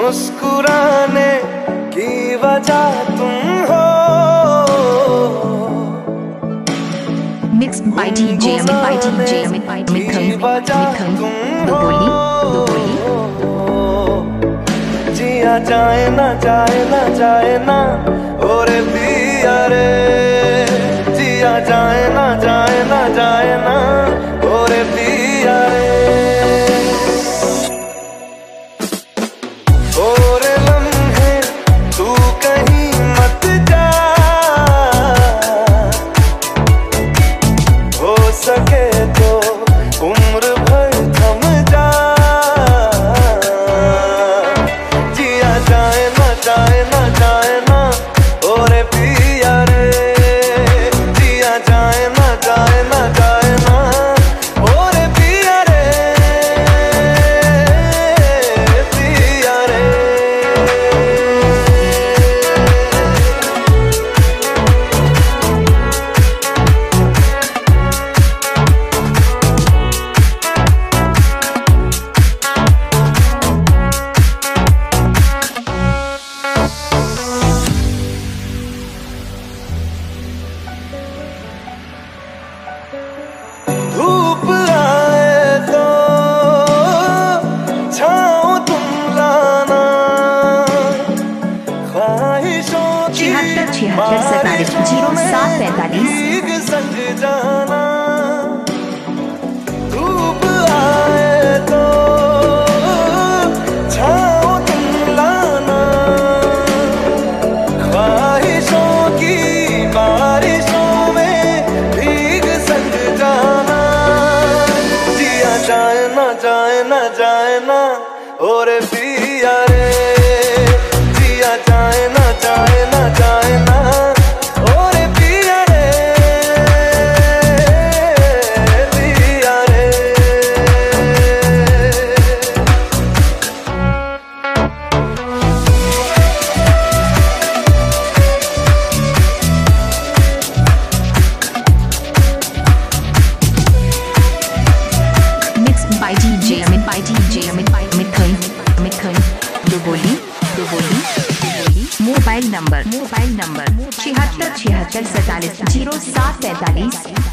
मुस्कुराने की वजह तुम हो। जिया जाए ना जाए ना जाए ना और पिया रे जाए ना जाए ना। और ना छिहत्तर छिहत्तर, सैतालीस, ज़ीरो, सात, पैंतालीस। तो की बारिशों में भीग संग जाना। जिया जाए ना जाए ना जाए ना, और पिया रे नंबर मोबाइल नंबर छिहत्तर छिहत्तर सैतालीस ज़ीरो सात पैंतालीस।